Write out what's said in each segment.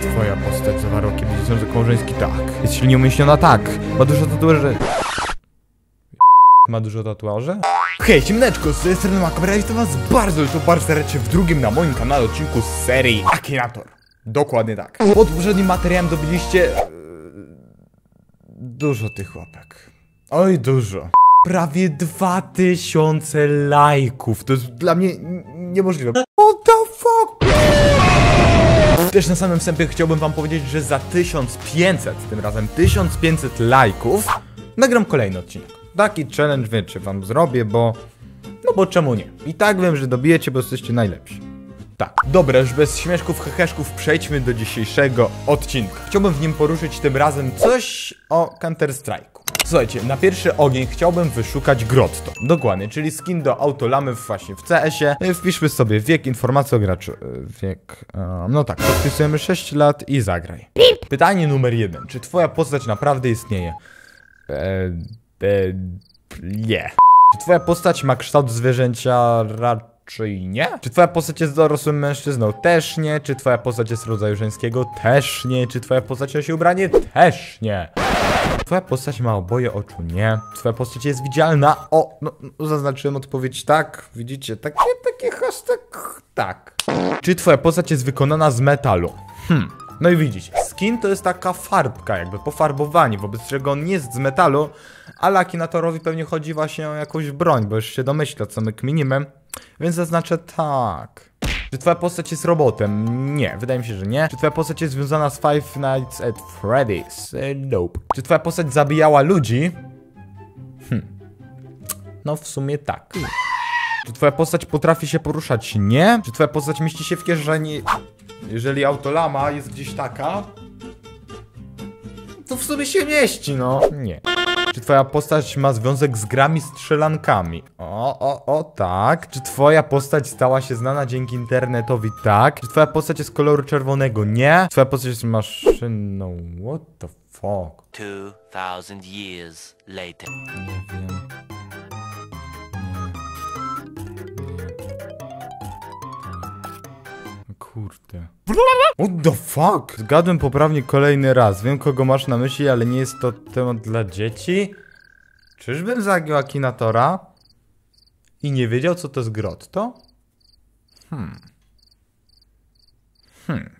Twoja postać zawarła okiem Związek Małżeński, tak. Jest silnie umieśniona, tak. Ma dużo tatuaży. Ma dużo tatuaży? Hej, ciemneczko, z tej strony Makabra i to was bardzo, to bardzo serdecznie w drugim na moim kanale odcinku z serii Akinator. Dokładnie tak. Pod poprzednim materiałem dobiliście... e, Dużo tych łapek. Oj, dużo. Prawie 2000 lajków. To jest dla mnie niemożliwe. What the fuck? Też na samym wstępie chciałbym wam powiedzieć, że za 1500, tym razem 1500 lajków, nagram kolejny odcinek. Taki challenge, wiecie, wam zrobię, bo... No bo czemu nie? I tak wiem, że dobijecie, bo jesteście najlepsi. Tak. Dobra, już bez śmieszków, heheszków przejdźmy do dzisiejszego odcinka. Chciałbym w nim poruszyć tym razem coś o Counter-Strike'u. Słuchajcie, na pierwszy ogień chciałbym wyszukać Grotto. Dokładnie, czyli skin do autolamy właśnie w CS-ie. E, Wpiszmy sobie wiek, informacje o graczu. E, Wiek... e, No tak, podpisujemy 6 lat i zagraj. Pytanie numer jeden. Czy twoja postać naprawdę istnieje? E, e, nie. Czy twoja postać ma kształt zwierzęcia? Raczej nie. Czy twoja postać jest dorosłym mężczyzną? Też nie. Czy twoja postać jest rodzaju żeńskiego? Też nie. Czy twoja postać nosi ubranie? Też nie. Twoja postać ma oboje oczu? Nie. Twoja postać jest widzialna? O, no, no zaznaczyłem odpowiedź tak. Widzicie, takie, takie hashtag tak. Czy twoja postać jest wykonana z metalu? Hmm. No i widzicie, skin to jest taka farbka, jakby pofarbowanie, wobec czego on nie jest z metalu, ale Akinatorowi pewnie chodzi właśnie o jakąś broń, bo już się domyśla, co my kminimy, więc zaznaczę tak. Czy twoja postać jest robotem? Nie, wydaje mi się, że nie. Czy twoja postać jest związana z Five Nights at Freddy's? E, Nope. Czy twoja postać zabijała ludzi? Hm. No w sumie tak. Czy twoja postać potrafi się poruszać? Nie. Czy twoja postać mieści się w kieszeni? Jeżeli autolama jest gdzieś taka, to w sumie się mieści, no. Nie. Czy twoja postać ma związek z grami strzelankami? O, o, o, tak. Czy twoja postać stała się znana dzięki internetowi? Tak. Czy twoja postać jest koloru czerwonego? Nie. Czy twoja postać jest maszyną? What the fuck? 2,000 years later. Nie wiem. What the fuck? Zgadłem poprawnie kolejny raz. Wiem kogo masz na myśli, ale nie jest to temat dla dzieci? Czyżbym zagiął Akinatora? I nie wiedział co to jest grotto? Hmm. Hmm.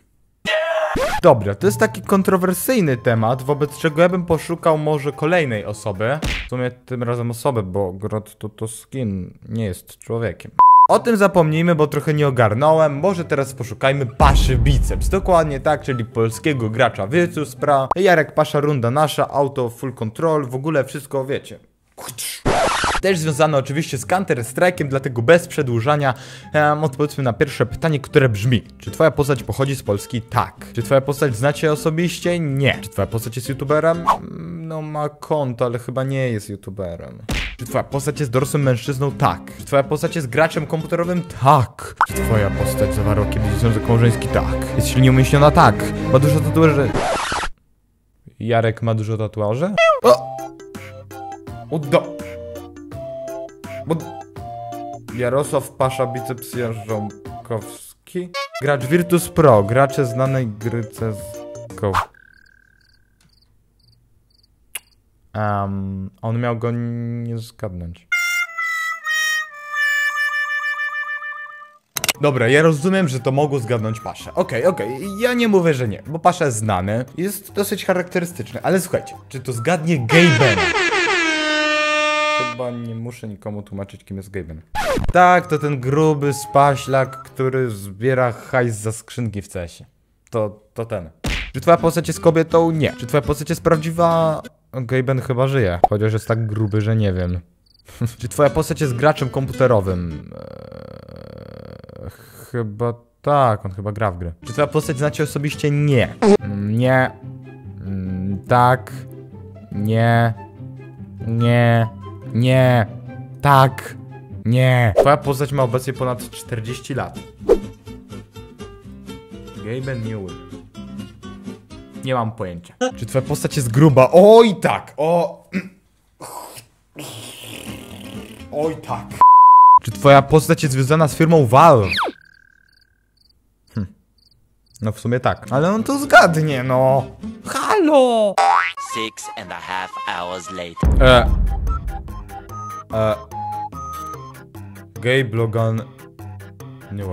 Dobra, to jest taki kontrowersyjny temat, wobec czego ja bym poszukał może kolejnej osoby. W sumie tym razem osoby, bo Grot to, to skin nie jest człowiekiem. O tym zapomnijmy, bo trochę nie ogarnąłem. Może teraz poszukajmy Paszy Biceps. Dokładnie tak, czyli polskiego gracza Virtuspra. Jarek Pasza, runda nasza, auto, full control, w ogóle wszystko wiecie. Też związane oczywiście z Counter-Strike'iem, dlatego bez przedłużania um, odpowiedzmy na pierwsze pytanie, które brzmi. Czy twoja postać pochodzi z Polski? Tak. Czy twoja postać znacie osobiście? Nie. Czy twoja postać jest youtuberem? Mm, No ma konto, ale chyba nie jest youtuberem. Czy twoja postać jest dorosłym mężczyzną? Tak. Czy twoja postać jest graczem komputerowym? Tak. Czy twoja postać zawarła kiedyś związek małżeński? Tak. Jest silnie umieśniona? Tak. Ma dużo tatuaży? Jarek ma dużo tatuaży? O! Udo... Bo... Jarosław Pasza, biceps Jarząbkowski? Gracz Virtus Pro, gracze znanej gry CSGO. Um, on miał go nie zgadnąć. Dobra, ja rozumiem, że to mogło zgadnąć Paszę. Okej, okej, ja nie mówię, że nie, bo Pasza jest znany, jest dosyć charakterystyczny, ale słuchajcie, czy to zgadnie Gaben? Chyba nie muszę nikomu tłumaczyć, kim jest Gaben. Tak, to ten gruby spaślak, który zbiera hajs za skrzynki w CS-ie. To, to ten. Czy twoja postać jest kobietą? Nie. Czy twoja postać jest prawdziwa? Gaben chyba żyje, chociaż jest tak gruby, że nie wiem. Czy twoja postać jest graczem komputerowym? Eee, chyba tak, on chyba gra w gry. Czy twoja postać znacie osobiście? Nie. Mm, Nie. Mm, Tak. Nie. Nie. Nie. Tak. Nie. Twoja postać ma obecnie ponad 40 lat. Gaben Newell. Nie mam pojęcia. Czy twoja postać jest gruba? Oj tak. O. Oj tak. Czy twoja postać jest związana z firmą Valve? Hm. No w sumie tak. Ale on to zgadnie, no. Halo! Six and a half hours later. E. E. Gay Blogan. Nie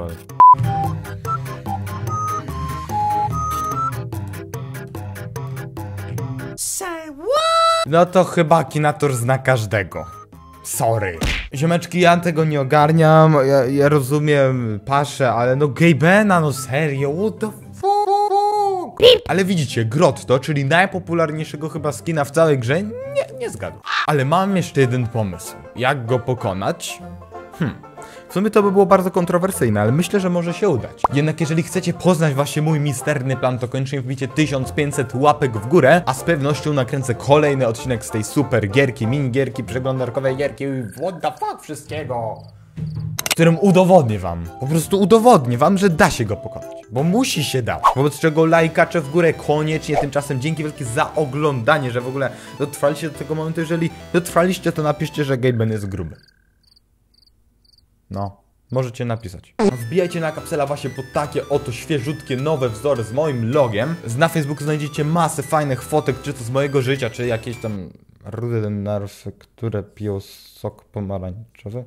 No to chyba Kinator zna każdego. Sorry. Ziomeczki, ja tego nie ogarniam, ja, ja rozumiem, paszę, ale no gay Bena, no serio, what the fuck? Ale widzicie, Grotto, czyli najpopularniejszego chyba skina w całej grze, nie, nie zgadł. Ale mam jeszcze jeden pomysł. Jak go pokonać? Hmm. W sumie to by było bardzo kontrowersyjne, ale myślę, że może się udać. Jednak jeżeli chcecie poznać właśnie mój misterny plan, to koniecznie wbicie 1500 łapek w górę, a z pewnością nakręcę kolejny odcinek z tej super gierki, minigierki, przeglądarkowej gierki, what the fuck wszystkiego w którym udowodnię wam, po prostu udowodnię wam, że da się go pokonać. Bo musi się dać. Wobec czego lajkacze w górę koniecznie. Tymczasem dzięki wielkie za oglądanie, że w ogóle dotrwaliście do tego momentu. Jeżeli dotrwaliście, to napiszcie, że Gaben jest gruby. No, możecie napisać. Wbijajcie na kapsela właśnie po takie oto świeżutkie, nowe wzory z moim logiem. Na Facebooku znajdziecie masę fajnych fotek, czy to z mojego życia, czy jakieś tam rude narwy, które piją sok pomarańczowy.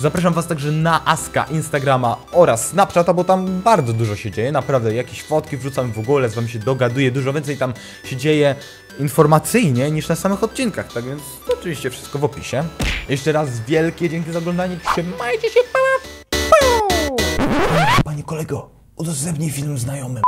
Zapraszam Was także na Aska, Instagrama oraz Snapchata, bo tam bardzo dużo się dzieje. Naprawdę, jakieś fotki wrzucam w ogóle, z Wami się dogaduję. Dużo więcej tam się dzieje informacyjnie niż na samych odcinkach. Tak więc oczywiście wszystko w opisie. Jeszcze raz wielkie dzięki za oglądanie. Trzymajcie się, pa! pa! Panie kolego, udostępnij film znajomym.